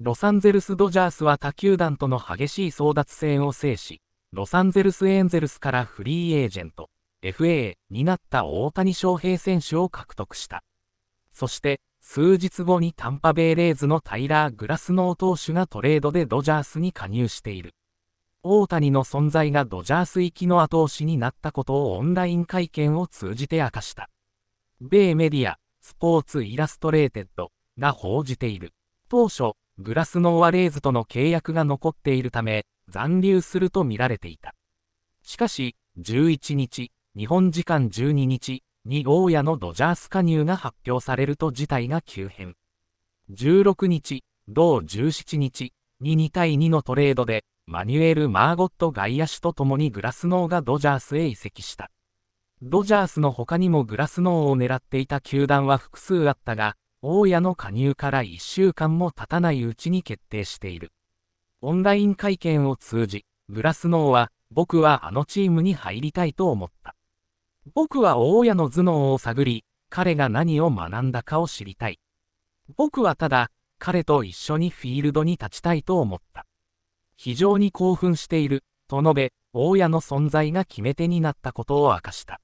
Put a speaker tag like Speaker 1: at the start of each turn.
Speaker 1: ロサンゼルス・ドジャースは他球団との激しい争奪戦を制し、ロサンゼルス・エンゼルスからフリーエージェント、FA になった大谷翔平選手を獲得した。そして、数日後にタンパベイレーズのタイラー・グラスノー投手がトレードでドジャースに加入している。大谷の存在がドジャース行きの後押しになったことをオンライン会見を通じて明かした。米メディア、スポーツイラストレーテッドが報じている。当初、グラスノーワレーズとの契約が残っているため、残留すると見られていた。しかし、11日、日本時間12日に大家のドジャース加入が発表されると事態が急変。16日、同17日に2対2のトレードでマニュエル・マーゴット外野手と共にグラスノーがドジャースへ移籍した。ドジャースの他にもグラスノーを狙っていた球団は複数あったが、大家の加入から1週間も経たないうちに決定している。オンライン会見を通じ、グラスノーは、僕はあのチームに入りたいと思った。僕は大家の頭脳を探り、彼が何を学んだかを知りたい。僕はただ、彼と一緒にフィールドに立ちたいと思った。非常に興奮している、と述べ、大家の存在が決め手になったことを明かした。